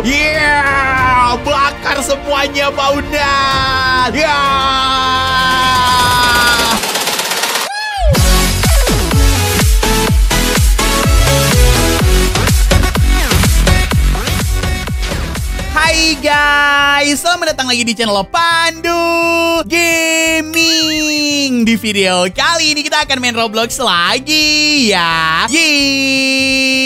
Yeah, bakar semuanya Paunat. Yeah. Hai guys, selamat datang lagi di channel Pandu Gaming Di video kali ini kita akan main Roblox lagi ya Yeay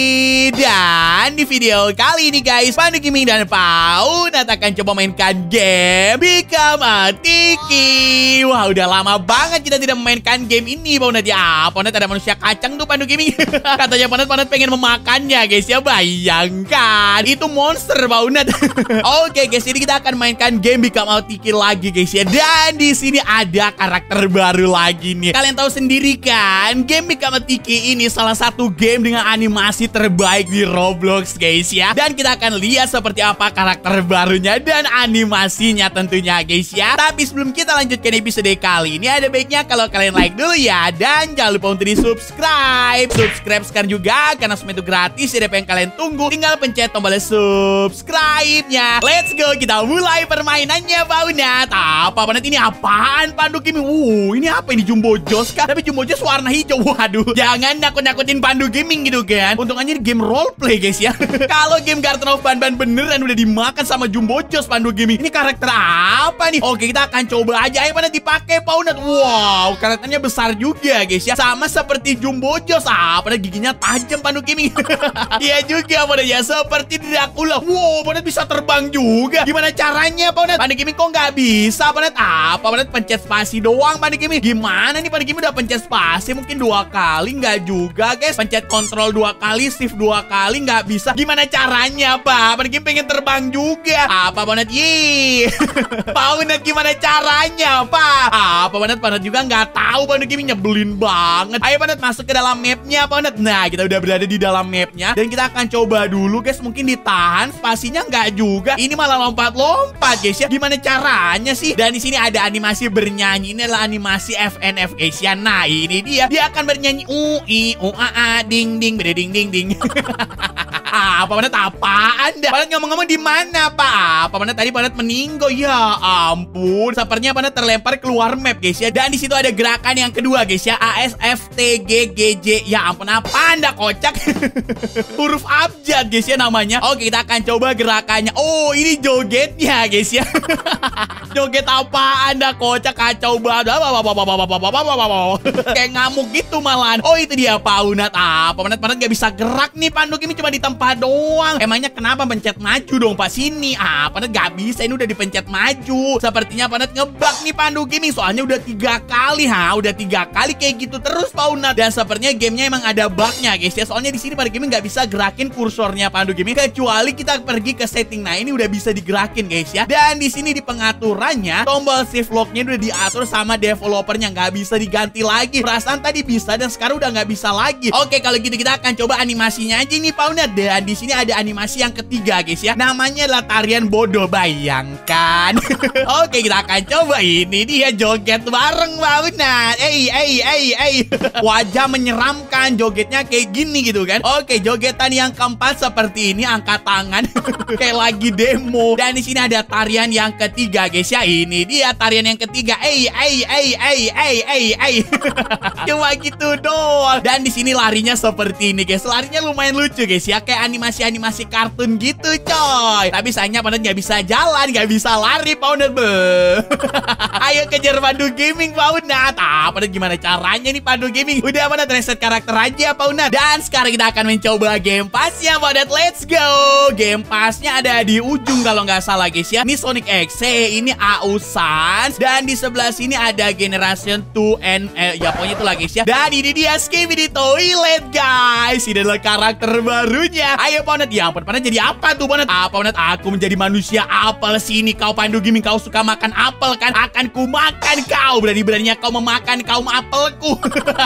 Dan di video kali ini guys, Pandu Gaming dan Paunat akan coba mainkan game Become a Tiki Wah udah lama banget kita tidak memainkan game ini Paunat ya Paunat ada manusia kacang tuh Pandu Gaming Katanya Paunat, Paunat pengen memakannya guys ya Bayangkan, itu monster Paunat Oke guys, jadi kita akan mainkan game Become a Tiki lagi guys ya. Dan di sini ada karakter baru lagi nih. Kalian tahu sendiri kan, game Become a Tiki ini salah satu game dengan animasi terbaik di Roblox guys ya. Dan kita akan lihat seperti apa karakter barunya dan animasinya tentunya guys ya. Tapi sebelum kita lanjutkan episode kali ini ada baiknya kalau kalian like dulu ya dan jangan lupa untuk di subscribe. Subscribe sekarang juga karena semua itu gratis. Jadi apa yang kalian tunggu? Tinggal pencet tombol subscribe-nya. Let's go, kita mulai permainannya Paunat Apa Paunat ini apaan Pandu Gaming? Uh, ini apa ini Jumbo Joss kah? Tapi Jumbo Joss warna hijau Waduh, jangan nakut-nakutin Pandu Gaming gitu kan Untung aja ini game roleplay guys ya Kalau game Garden of Ban-Ban beneran udah dimakan sama Jumbo Joss Pandu Gaming Ini karakter apa nih? Oke, kita akan coba aja Ayo Paunat dipakai Paunat Wow, karakternya besar juga guys ya Sama seperti Jumbo Joss Ah, Paunat giginya tajam Pandu Gaming Iya juga Paunat ya Seperti Dracula Wow, Paunat bisa terbang juga. Gimana caranya, Panet? Panik Gaming kok nggak bisa, Panet? Apa, Panet? Pencet spasi doang, Panik Gaming. Gimana nih, Panik Gaming udah pencet spasi mungkin dua kali, nggak juga, guys. Pencet kontrol dua kali, shift dua kali, nggak bisa. Gimana caranya, Pak? Panik Gaming pengen terbang juga. Apa, Panet? Yi. Panet, gimana caranya, Pak? Apa, Panet? Panet juga nggak tahu, Panik Gaming nyebelin banget. Ayo, Panet, masuk ke dalam mapnya, Panet. Nah, kita udah berada di dalam mapnya. Dan kita akan coba dulu, guys. Mungkin ditahan spasinya nggak juga. Ini malah lompat-lompat guys ya. Gimana caranya sih? Dan di sini ada animasi bernyanyi. Ini adalah animasi FNF Asia. Nah, ini dia. Dia akan bernyanyi u i u a a ding ding ding ding ding. apa mana apaan dah? Panet ngomong-ngomong di mana, Pak? Apa mana tadi Panet meninggal? Ya ampun. Sepertinya Panet terlempar keluar map, guys ya. Dan di situ ada gerakan yang kedua, guys ya. A S F T G G J. Ya ampun, apa anda kocak? Huruf abjad, guys ya namanya. Oke, kita akan coba gerakannya. Oh, ini jogetnya, guys ya. Joget apa anda kocak kacau banget. Kayak ngamuk gitu malahan. Oh, itu dia Paunat. Apa? Paunat Paunat gak bisa gerak nih Panduk ini cuma di tempat doang. Emangnya kenapa pencet maju dong Pak sini? Ah, Panet gak bisa ini udah dipencet maju. Sepertinya Panet ngebug nih Pandu Gaming soalnya udah tiga kali ha, udah tiga kali kayak gitu terus Paunat. Dan sepertinya gamenya emang ada bugnya guys ya. Soalnya di sini Pandu Gaming nggak bisa gerakin kursornya Pandu Gaming kecuali kita pergi ke setting. Nah ini udah bisa digerakin guys ya. Dan di sini di pengaturannya tombol shift locknya udah diatur sama developernya nggak bisa diganti lagi. Perasaan tadi bisa dan sekarang udah nggak bisa lagi. Oke kalau gitu kita akan coba animasinya aja nih Paunat. Dan di sini ada animasi yang ketiga guys ya. Namanya adalah tarian bodoh. Bayangkan. Oke kita akan coba ini dia joget bareng Paunat. Eh eh eh eh. Wajah menyeramkan jogetnya kayak gini gitu kan. Oke jogetan yang keempat seperti ini angkat tangan kayak lagi demo. Dan di sini ada tarian yang ketiga guys ya. Ini dia tarian yang ketiga. Eh eh eh eh eh eh eh. Cuma gitu doang. Dan di sini larinya seperti ini guys. Larinya lumayan lucu guys ya. Kayak animasi-animasi kartun gitu coy. Tapi sayangnya Paunat nggak bisa jalan, nggak bisa lari Paunat be. Ayo kejar Pandu Gaming Paunat. Ah, Paunat gimana caranya nih Pandu Gaming? Udah Paunat reset karakter aja Paunat. Dan sekarang kita akan mencoba game passnya Paunat. Let's go. Game passnya ada di ujung kalau nggak salah guys ya. Ini Sonic X, ini AU Sans dan di sebelah sini ada Generation 2 and eh, ya pokoknya itu lah guys ya. Dan ini dia Skibidi Toilet guys. Ini adalah karakter barunya. Ayo Paunat, ya ampun jadi apa tuh Paunat? Apa Paunat? Aku menjadi manusia apel sini kau Pandu Gaming kau suka makan apel kan? Akan ku makan kau. Berani-beraninya kau memakan kaum apelku.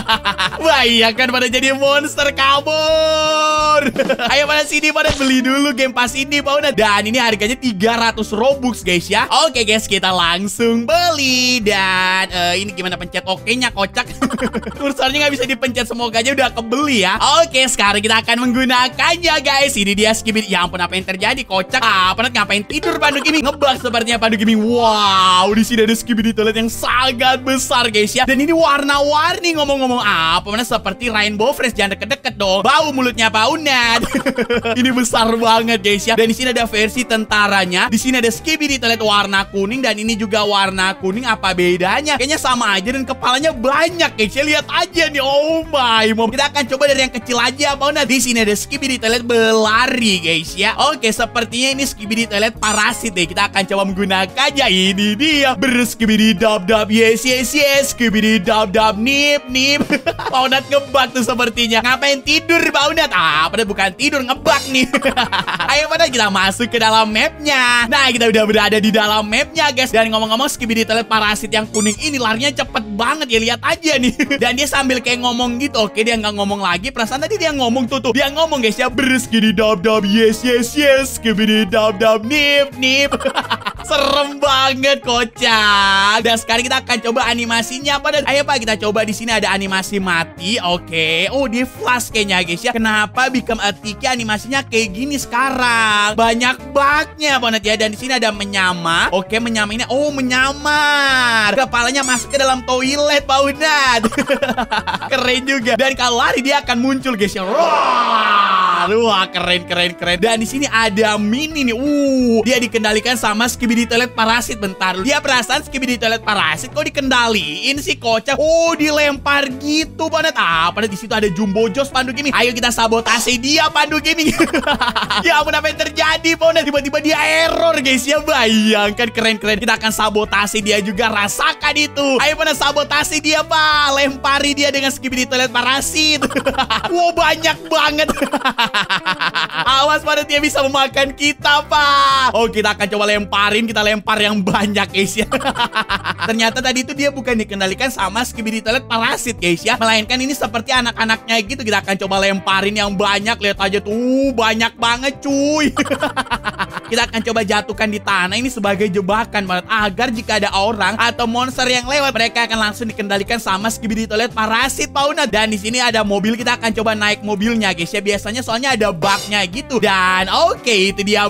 Bayangkan pada jadi monster kabur. Ayo pada sini pada beli dulu game pass ini Paunat. Dan ini harganya 300 Robux guys ya. Oke guys, kita langsung beli dan eh, ini gimana pencet oke-nya kocak. Kursornya nggak bisa dipencet semoga aja udah kebeli ya. Oke, sekarang kita akan menggunakannya guys, ini dia Skibidi. Ya ampun, apa yang terjadi? Kocak. Ah, penat ngapain tidur Pandu Gaming? Ngebug sepertinya Pandu Gaming. Wow, di sini ada Skibidi toilet yang sangat besar guys ya. Dan ini warna-warni ngomong-ngomong apa? Mana seperti Rainbow Fresh. Jangan deket-deket dong. Bau mulutnya Pak Unat. ini besar banget guys ya. Dan di sini ada versi tentaranya. Di sini ada Skibidi toilet warna kuning dan ini juga warna kuning. Apa bedanya? Kayaknya sama aja dan kepalanya banyak guys ya. Lihat aja nih. Oh my. Mom. Kita akan coba dari yang kecil aja Pak Unat. Di sini ada Skibidi toilet berlari guys ya. Oke, sepertinya ini Skibidi toilet parasit deh. Kita akan coba menggunakannya. Ini dia. Berskibidi dab dab. Yes, yes, yes. Skibidi dab dab. Nip, nip. Pak Unat ngebak tuh sepertinya. Ngapain tidur Pak Unat? Ah, pada bukan tidur ngebak nih. Ayo pada kita masuk ke dalam mapnya. Nah, kita udah berada di dalam mapnya guys. Dan ngomong-ngomong Skibidi toilet parasit yang kuning ini larinya cepet banget ya. Lihat aja nih. Dan dia sambil kayak ngomong gitu. Oke, dia nggak ngomong lagi. Perasaan tadi dia ngomong tuh tuh. Dia ngomong guys ya. Berskibidi dab dab. Yes, yes, yes. Skibidi dab dab. Nip, nip. Serem banget kocak. Dan sekarang kita akan coba animasinya apa dan ayo Pak kita coba di sini ada animasi mati. Oke. Oh, di flash kayaknya guys ya. Kenapa Become a Tiki animasinya kayak gini sekarang? Banyak bugnya banget ya dan di sini ada menyamar. Oke, menyamar ini oh menyamar. Kepalanya masuk ke dalam toilet Pak Unat. Keren juga. Dan kalau lari dia akan muncul guys ya. Wah, wah keren keren keren. Dan di sini ada mini nih. Uh, dia dikendalikan sama Skibidi Toilet Parasit bentar. Dia perasaan Skibidi Toilet Parasit kok dikendaliin sih kocak. Oh, dilempar gitu banget. Ah, pada di situ ada Jumbo Joss Pandu Gaming. Ayo kita sabotase dia Pandu Gaming. ya ampun apa yang terjadi Pona tiba-tiba dia error guys ya. Bayangkan keren-keren. Kita akan sabotase dia juga. Rasakan itu. Ayo Pona sabotase dia, Pak. Lempari dia dengan Skibidi Toilet Parasit. wow, banyak banget. Awas pada dia bisa memakan kita, Pak. Oh, kita akan coba lemparin. Kita lempar yang banyak, guys ya. Ternyata tadi itu dia bukan dikendalikan sama Skibidi Toilet Parasit, guys ya. Melainkan ini seperti anak-anaknya gitu. Kita akan coba lemparin yang banyak. Lihat aja tuh, banyak banget, cuy. kita akan coba jatuhkan di tanah ini sebagai jebakan banget agar jika ada orang atau monster yang lewat mereka akan langsung dikendalikan sama Skibidi Toilet Parasit Pauna dan di sini ada mobil kita akan coba naik mobilnya guys ya biasanya soalnya ada bugnya gitu dan oke okay, itu dia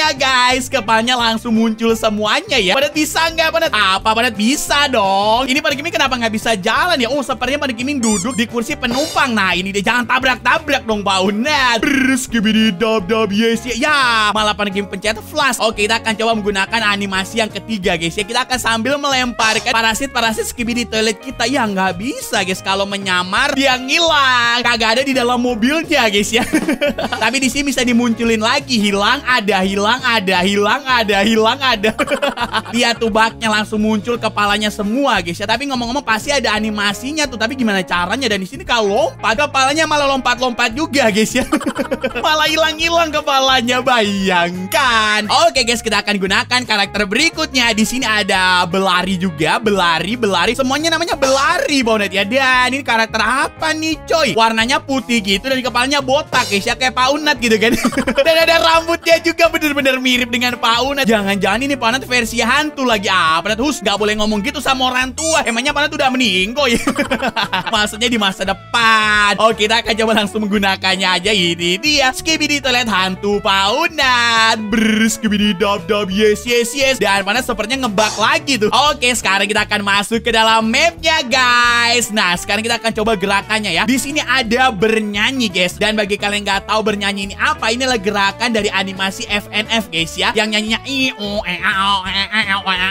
bugnya guys. Kepalanya langsung muncul semuanya ya. Pada bisa nggak pada apa pada bisa dong. Ini pada gaming kenapa nggak bisa jalan ya? Oh sepertinya pada gaming duduk di kursi penumpang. Nah ini dia. Jangan tabrak-tabrak dong Pauna Skibidi dab dab yes ya, ya malah pada game pencet flash. Oke kita akan coba menggunakan animasi yang ketiga guys ya. Kita akan sambil melemparkan parasit-parasit Skibidi toilet kita. Ya nggak bisa guys. Kalau menyamar dia ngilang. Kagak ada di dalam mobilnya guys ya. Tapi di sini bisa dimunculin lagi. Hilang ada hilang ada hilang ada hilang ada. Dia tuh baknya langsung muncul kepalanya semua guys ya. Tapi ngomong-ngomong pasti ada animasinya tuh. Tapi gimana caranya? Dan di sini kalau lompat kepalanya malah lompat-lompat juga guys ya. Malah hilang-hilang kepalanya bayangkan. Oke guys kita akan gunakan karakter berikutnya. Di sini ada belari juga belari belari. Semuanya namanya belari bonet ya. Dan ini karakter apa nih coy? Warnanya putih gitu dan kepalanya botak guys ya. Kayak Pak Unat gitu kan. Dan ada rambutnya juga bener-bener mirip dengan Pak Unat. Jangan-jangan ini Pak Unat versi hantu lagi. Apa Unat hus gak boleh ngomong gitu sama orang tua. Emangnya Pak Unat udah meninggal ya? Maksudnya di masa depan. Oh kita akan coba langsung menggunakannya aja. Ini dia. Skibidi Toilet hantu Pak Unat. Brr Skibidi dab dab. Yes yes yes. Dan Pak Unat sepertinya ngebak lagi tuh. Oke sekarang kita akan masuk ke dalam mapnya guys. Nah sekarang kita akan coba gerakannya ya. Di sini ada bernyanyi guys. Dan bagi kalian nggak tahu bernyanyi ini apa ini adalah gerakan dari animasi FNF guys ya. Yang nyanyinya i u e a o e e o a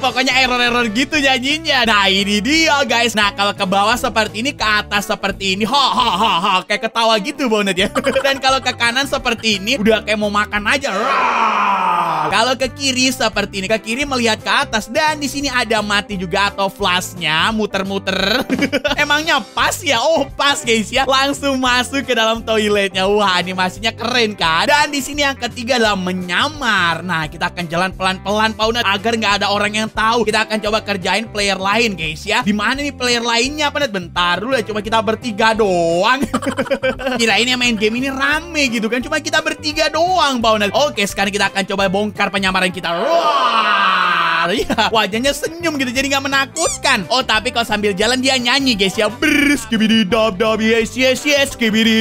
pokoknya error-error gitu nyanyinya. Nah ini dia guys. Nah kalau ke bawah seperti ini ke atas seperti ini ha ha ha ha kayak ketawa gitu banget ya. Dan kalau ke kanan seperti ini udah kayak mau makan aja kalau ke kiri seperti ini ke kiri melihat ke atas. Dan di sini ada mati juga atau flashnya muter-muter. Emangnya pas ya? Oh pas guys ya. Langsung masuk ke dalam toiletnya. Wah animasinya keren kan? Dan di sini yang ketiga adalah menyamar. Nah kita akan jalan pelan-pelan Pauna agar nggak ada orang yang tahu. Kita akan coba kerjain player lain guys ya. Di mana nih player lainnya Panet bentar dulu ya cuma kita bertiga doang. Kirain yang main game ini rame gitu kan? Cuma kita bertiga doang Pauna oke sekarang kita akan coba bongkar penyamaran kita. Wah ya, wajahnya senyum gitu jadi nggak menakutkan. Oh, tapi kalau sambil jalan dia nyanyi guys ya. Brr, skibidi dab dab yes yes yes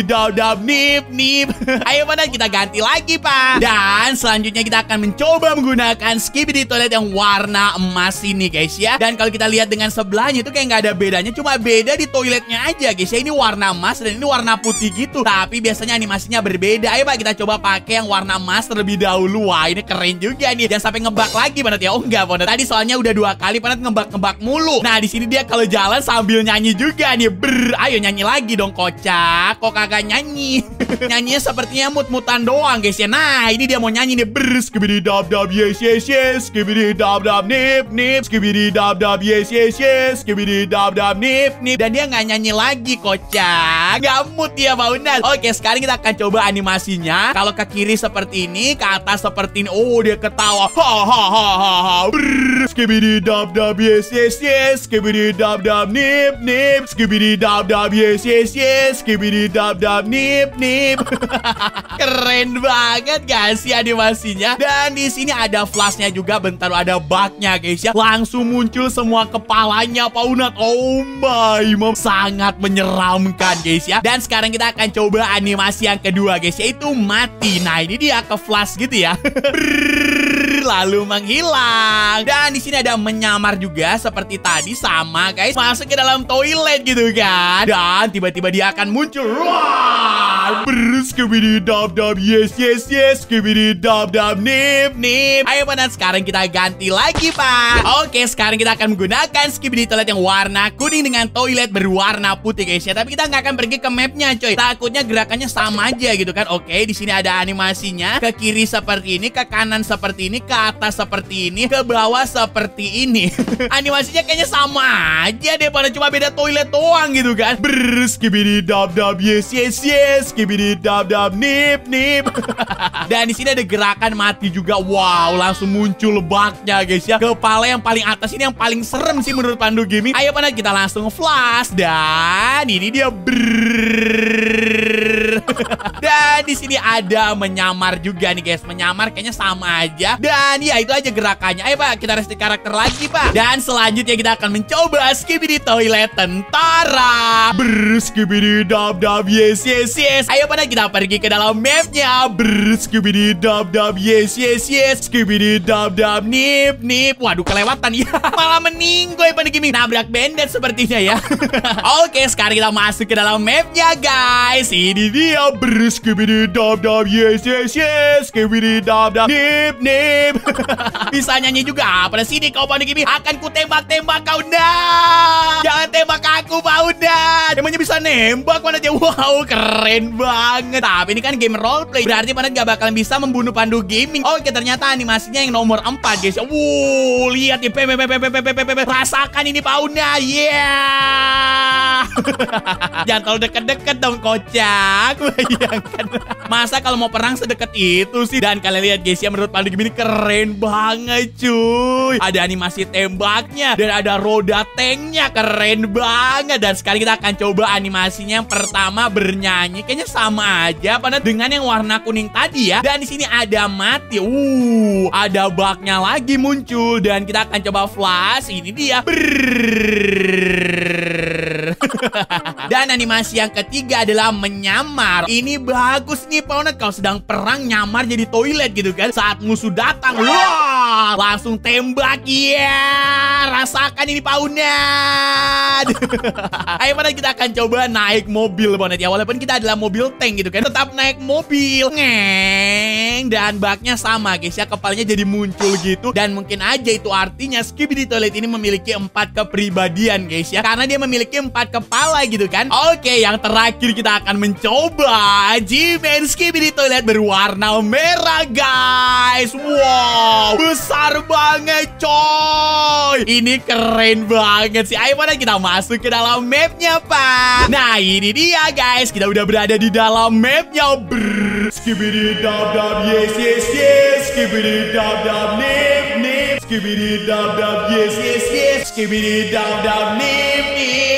dab dab nip nip. Ayo pada kita ganti lagi pak. Dan selanjutnya kita akan mencoba menggunakan skibidi toilet yang warna emas ini guys ya. Dan kalau kita lihat dengan sebelahnya itu kayak nggak ada bedanya, cuma beda di toiletnya aja guys ya. Ini warna emas dan ini warna putih gitu. Tapi biasanya animasinya berbeda. Ayo pak kita coba pakai yang warna emas terlebih dahulu. Wah ini keren juga nih. Jangan sampai ngebak lagi banget ya. Oh enggak banget. Tadi soalnya udah dua kali banget ngebak-ngebak mulu. Nah di sini dia kalau jalan sambil nyanyi juga nih. Ber, ayo nyanyi lagi dong kocak. Kok kagak nyanyi? Nyanyinya sepertinya mut-mutan doang guys ya. Nah ini dia mau nyanyi nih. Ber, skibidi dab dab yes yes yes. Skibidi dab dab nip nip. Skibidi dab dab yes yes yes. Skibidi dab dab nip nip. Dan dia nggak nyanyi lagi kocak. Mood ya Baunas. Oke sekarang kita akan coba animasinya. Kalau ke kiri seperti ini, ke atas seperti ini. Oh dia ketawa. Ha ha ha ha ha. Brrr. Skibidi dab dab yes yes yes. Skibidi dab dab nip nip. Skibidi dab dab yes yes yes. Skibidi dab dab nip nip. Keren banget gak sih animasinya? Dan di sini ada flashnya juga. Bentar ada bugnya guys ya. Langsung muncul semua kepalanya Paunat. Oh my mom. Sangat menyeramkan guys ya. Dan sekarang kita akan coba animasi yang kedua guys. Yaitu mati. Nah ini dia ke flash gitu ya. Lalu menghilang. Dan di sini ada menyamar juga seperti tadi sama guys. Masuk ke dalam toilet gitu kan. Dan tiba-tiba dia akan muncul. Wah! Brrr, skibidi dab dab yes yes yes skibidi dab dab nip nip. Ayo panas sekarang kita ganti lagi pak. Oke sekarang kita akan menggunakan skibidi toilet yang warna kuning dengan toilet berwarna putih guys ya. Tapi kita nggak akan pergi ke mapnya coy. Takutnya gerakannya sama aja gitu kan. Oke di sini ada animasinya. Ke kiri seperti ini, ke kanan seperti ini, ke atas seperti ini, ke bawah seperti ini. Animasinya kayaknya sama aja deh pada cuma beda toilet doang gitu kan. Brrr, skibidi dab dab yes yes yes, skibidi dab dab nip nip. Dan di sini ada gerakan mati juga. Wow, langsung muncul bugnya guys ya. Kepala yang paling atas ini yang paling serem sih menurut Pandu Gaming. Ayo pada kita langsung flash dan ini dia brrrr. Dan di sini ada menyamar juga nih guys. Menyamar kayaknya sama aja. Dan ya itu aja gerakannya. Ayo Pak, kita reset karakter lagi Pak. Dan selanjutnya kita akan mencoba skibidi toilet tentara. Brr, skibidi dab dab yes yes yes. Ayo pada kita pergi ke dalam mapnya. Brr, skibidi dab dab yes yes yes. Skibidi dab dab nip nip. Waduh kelewatan ya. Malah meninggoy pada gini. Nabrak bandit sepertinya ya. Oke, sekarang kita masuk ke dalam mapnya guys. Ini dia brr, skibidi dab dab yes yes yes. Skibidi dab dab nip nip. Bisa nyanyi juga. Pada sini kau pada gini akan ku tembak-tembak kau nah. Jangan tembak aku Paudan. Emangnya bisa nembak mana aja. Wow, keren banget. Tapi ini kan game roleplay. Berarti pada nggak bakalan bisa membunuh Pandu Gaming. Oke, ternyata animasinya yang nomor 4 guys. Wow, lihat pepe, pepe. Rasakan ini Pauna. Yeah. Jangan terlalu deket-deket dong kocak. Bayangkan. Masa kalau mau perang sedekat itu sih? Dan kalian lihat guys ya menurut Pandu Gaming ini keren banget cuy. Ada animasi tembaknya dan ada roda tanknya keren banget. Dan sekali kita akan coba animasinya yang pertama bernyanyi. Kayaknya sama aja pada dengan yang warna kuning tadi ya. Dan di sini ada mati. Uh, ada bugnya lagi muncul dan kita akan coba flash. Ini dia. Brrrr. Dan animasi yang ketiga adalah menyamar. Ini bagus nih Paunet kalau sedang perang nyamar jadi toilet gitu kan. Saat musuh datang, wah, langsung tembak ya. Rasakan ini Paunet. Ayo pada kita akan coba naik mobil Paunet ya. Walaupun kita adalah mobil tank gitu kan, tetap naik mobil. Ngeng dan baknya sama guys ya. Kepalanya jadi muncul gitu dan mungkin aja itu artinya Skibidi Toilet ini memiliki empat kepribadian guys ya. Karena dia memiliki empat kepala gitu kan. Oke, yang terakhir kita akan mencoba G-Man Skibidi Toilet berwarna merah guys. Wow, besar banget coy. Ini keren banget sih. Ayo mana kita masuk ke dalam mapnya pak. Nah ini dia guys. Kita udah berada di dalam mapnya. Skibidi dab dab yes yes yes. Skibidi dab dab nip nip. Skibidi dab dab yes yes yes. Skibidi dab dab nip.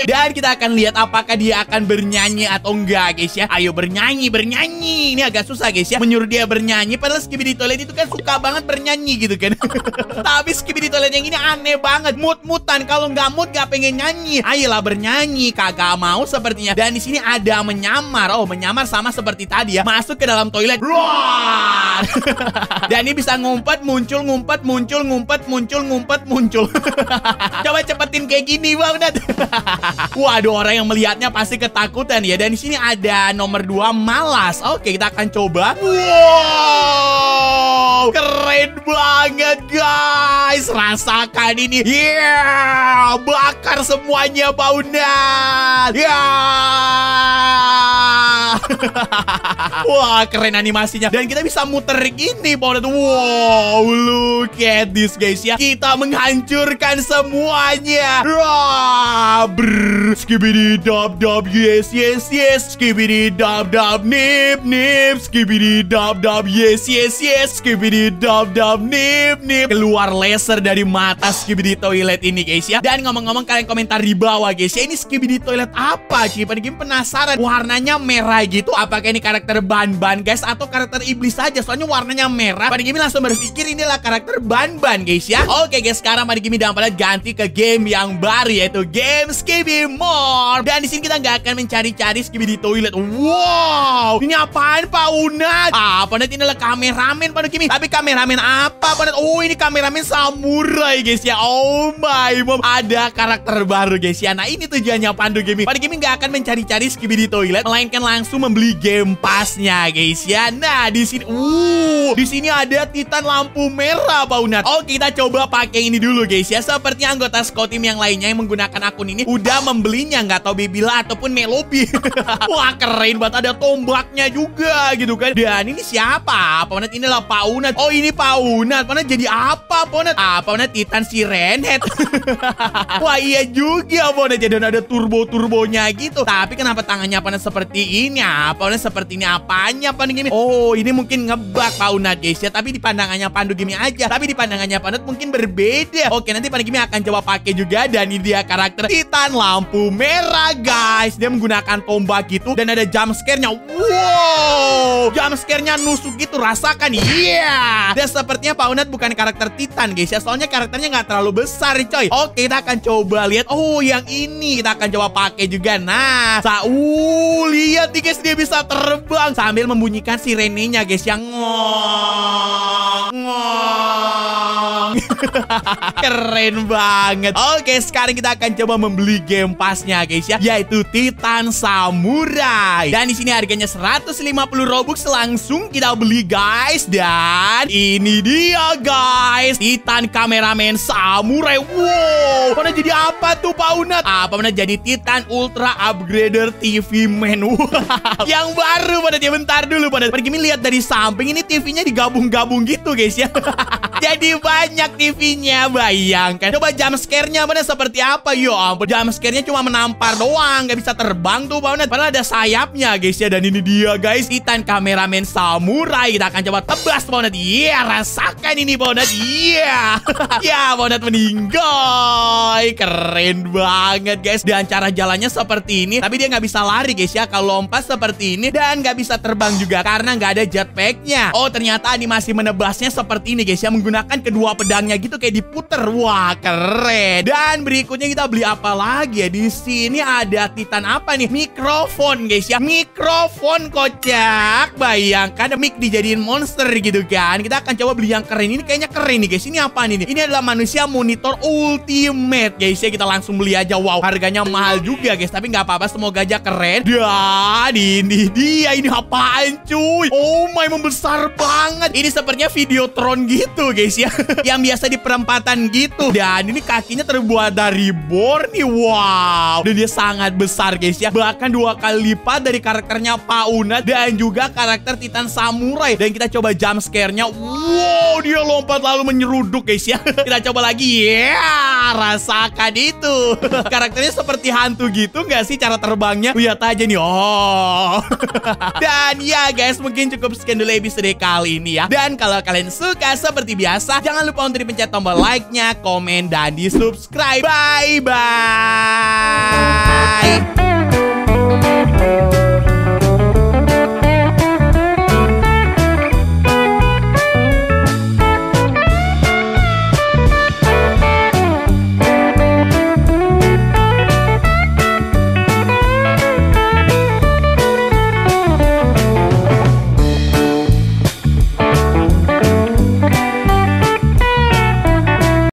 Dan kita akan lihat apakah dia akan bernyanyi atau enggak guys ya. Ayo bernyanyi, bernyanyi. Ini agak susah guys ya. Menyuruh dia bernyanyi. Padahal Skibidi Toilet itu kan suka banget bernyanyi gitu kan. Tapi Skibidi Toilet yang ini aneh banget. Mut-mutan. Kalau nggak mut nggak pengen nyanyi. Ayolah bernyanyi. Kagak mau sepertinya. Dan di sini ada menyamar. Oh menyamar sama seperti tadi ya. Masuk ke dalam toilet. Roar! Dan ini bisa ngumpet, muncul, ngumpet, muncul, ngumpet, muncul, ngumpet, muncul. Coba cepetin kayak gini Waduh, orang yang melihatnya pasti ketakutan ya. Dan di sini ada nomor dua malas. Oke, kita akan coba. Wow, keren banget guys. Rasakan ini. Yeah, bakar semuanya Baunat. Yeah. Wah, keren animasinya. Dan kita bisa muter gini, Baunat. Wow, look at this guys ya. Kita menghancurkan semuanya. Wah, brr. Skibidi dub dub yes yes yes. Skibidi dub dub nip nip. Skibidi dub dub yes yes yes. Skibidi dub dub nip nip. Keluar laser dari mata Skibidi toilet ini guys ya. Dan ngomong-ngomong kalian komentar di bawah guys ya. Ini Skibidi toilet apa sih? Pada game penasaran. Warnanya merah gitu. Apakah ini karakter ban-ban guys atau karakter iblis saja? Soalnya warnanya merah. Pada game langsung berpikir inilah karakter ban-ban guys ya. Oke guys, sekarang pada game pada ganti ke game yang baru yaitu game Skibidi More. Dan di sini kita nggak akan mencari-cari Skibidi toilet. Wow, ini apaan Pak Unat? Ah, Pak Unat ini adalah kameramen pada game. Tapi kameramen apa Pak Unat? Oh, ini kameramen samurai guys ya. Oh my mom, ada karakter baru guys ya. Nah, ini tujuannya Pandu Gaming. Pada Gaming nggak akan mencari-cari Skibidi toilet, melainkan langsung membeli game passnya guys ya. Nah, di sini, uh, di sini ada Titan lampu merah Pak Unat. Oke, kita coba pakai ini dulu guys ya. Seperti anggota scout team yang lainnya yang menggunakan akun ini udah membelinya nggak tahu Bebila ataupun Melobi. Wah keren banget ada tombaknya juga gitu kan. Dan ini siapa? Pak Unat inilah Pak Unat. Oh ini Pak. Pak Unat jadi apa Pak Unat? Ah Pak Titan si Renhead. Wah iya juga Pak Unat. Jadi ada turbo-turbonya gitu. Tapi kenapa tangannya Pak Unat seperti ini? Ah, Pak Unat seperti ini apanya Pak Unat Oh ini mungkin ngebug Pak Unat guys ya. Tapi di pandangannya Pandu Gimi aja. Tapi di pandangannya Pak mungkin berbeda. Oke nanti Pandu Gimi akan coba pakai juga. Dan ini dia karakter Titan lampu merah guys. Dia menggunakan tombak gitu. Dan ada jump scare-nya. Wow. Jump scare-nya nusuk gitu. Rasakan. Iya. Yeah. Dan sepertinya Pak Unat bukan karakter Titan guys ya. Soalnya karakternya nggak terlalu besar coy. Oke kita akan coba lihat. Oh yang ini kita akan coba pakai juga. Nah. Sa uh, lihat nih guys. Dia bisa terbang. Sambil membunyikan sirenenya guys. Yang ngong. Ngong. Keren banget. Oke, sekarang kita akan coba membeli game passnya guys ya, yaitu Titan Samurai. Dan di sini harganya 150 Robux langsung kita beli guys. Dan ini dia guys, Titan Kameramen Samurai. Wow, mana jadi apa tuh Pak Unat? Apa mana jadi Titan Ultra Upgrader TV Man. Wow, yang baru pada dia bentar dulu pada. Pergi lihat dari samping ini TV-nya digabung-gabung gitu guys ya. jadi banyak TV-nya bayangkan. Coba jump scare-nya bener seperti apa? Yo ampun, jump scare-nya cuma menampar doang, nggak bisa terbang tuh banget. Padahal ada sayapnya guys ya. Dan ini dia guys, Titan kameramen samurai. Kita akan coba tebas banget. Iya, yeah, rasakan ini banget. Iya. Yeah. ya, banget meninggal. Keren banget guys. Dan cara jalannya seperti ini. Tapi dia nggak bisa lari guys ya. Kalau lompat seperti ini dan nggak bisa terbang juga karena nggak ada jetpacknya. Oh, ternyata animasi menebasnya seperti ini guys ya. Menggunakan kedua pedangnya gitu kayak diputer. Wah, keren. Dan berikutnya kita beli apa lagi ya? Di sini ada Titan apa nih? Mikrofon guys ya. Mikrofon kocak. Bayangkan mic dijadiin monster gitu kan. Kita akan coba beli yang keren. Ini kayaknya keren nih guys. Ini apa nih? Ini adalah manusia monitor ultimate guys ya. Kita langsung beli aja. Wow, harganya mahal juga guys. Tapi nggak apa-apa. Semoga aja keren. Dan ini dia. Ini apaan cuy? Oh my, membesar banget. Ini sepertinya Videotron gitu guys ya. yang biasa di perempatan gitu. Dan ini kakinya terbuat dari bor nih. Wow. Dan dia sangat besar guys ya. Bahkan dua kali lipat dari karakternya Pauna dan juga karakter Titan Samurai. Dan kita coba jump scare-nya. Wow, dia lompat lalu menyeruduk guys ya. kita coba lagi. Ya, yeah, rasakan itu. Karakternya seperti hantu gitu nggak sih cara terbangnya? Lihat aja nih. Oh. dan ya guys, mungkin cukup sekian dulu episode kali ini ya. Dan kalau kalian suka seperti biasa biasa, jangan lupa untuk dipencet tombol like-nya, komen, dan di subscribe. Bye-bye. Bye.